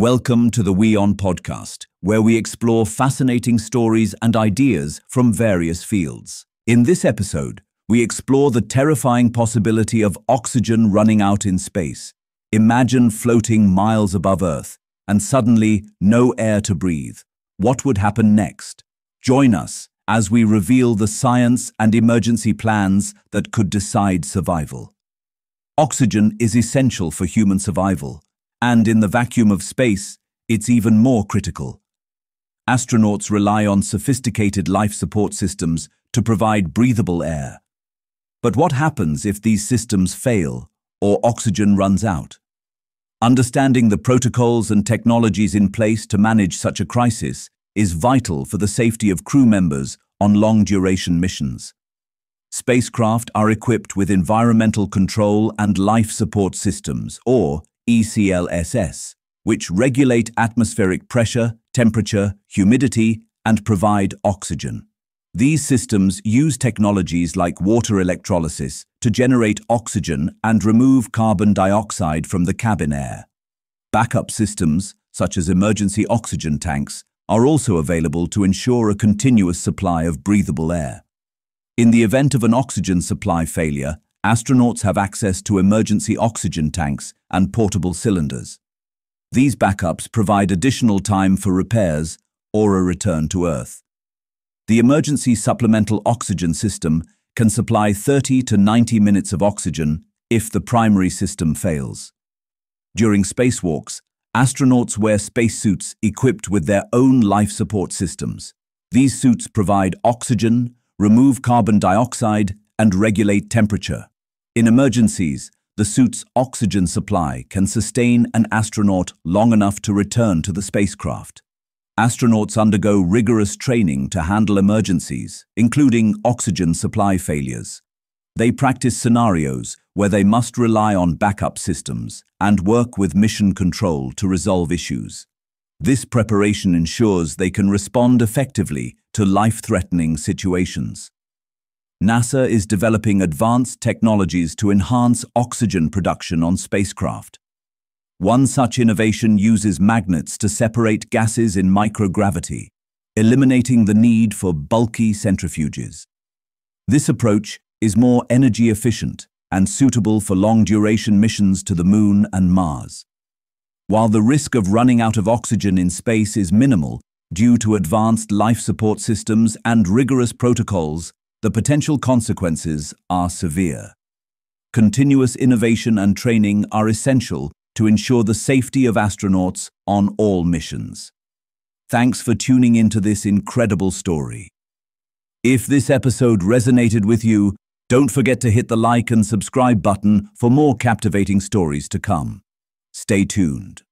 Welcome to the WION podcast, where we explore fascinating stories and ideas from various fields. In this episode, we explore the terrifying possibility of oxygen running out in space. Imagine floating miles above Earth and suddenly no air to breathe. What would happen next? Join us as we reveal the science and emergency plans that could decide survival. Oxygen is essential for human survival, and in the vacuum of space, it's even more critical. Astronauts rely on sophisticated life support systems to provide breathable air. But what happens if these systems fail or oxygen runs out? Understanding the protocols and technologies in place to manage such a crisis is vital for the safety of crew members on long-duration missions. Spacecraft are equipped with Environmental Control and Life Support Systems, or ECLSS, which regulate atmospheric pressure, temperature, humidity, and provide oxygen. These systems use technologies like water electrolysis to generate oxygen and remove carbon dioxide from the cabin air. Backup systems, such as emergency oxygen tanks, are also available to ensure a continuous supply of breathable air. In the event of an oxygen supply failure, astronauts have access to emergency oxygen tanks and portable cylinders. These backups provide additional time for repairs or a return to Earth. The emergency supplemental oxygen system can supply 30 to 90 minutes of oxygen if the primary system fails. During spacewalks, astronauts wear spacesuits equipped with their own life support systems. These suits provide oxygen, remove carbon dioxide, and regulate temperature. In emergencies, the suit's oxygen supply can sustain an astronaut long enough to return to the spacecraft. Astronauts undergo rigorous training to handle emergencies, including oxygen supply failures. They practice scenarios where they must rely on backup systems and work with mission control to resolve issues. This preparation ensures they can respond effectively to life-threatening situations. NASA is developing advanced technologies to enhance oxygen production on spacecraft. One such innovation uses magnets to separate gases in microgravity, eliminating the need for bulky centrifuges. This approach is more energy efficient and suitable for long-duration missions to the Moon and Mars. While the risk of running out of oxygen in space is minimal due to advanced life support systems and rigorous protocols, the potential consequences are severe. Continuous innovation and training are essential to ensure the safety of astronauts on all missions. Thanks for tuning into this incredible story. If this episode resonated with you, don't forget to hit the like and subscribe button for more captivating stories to come. Stay tuned.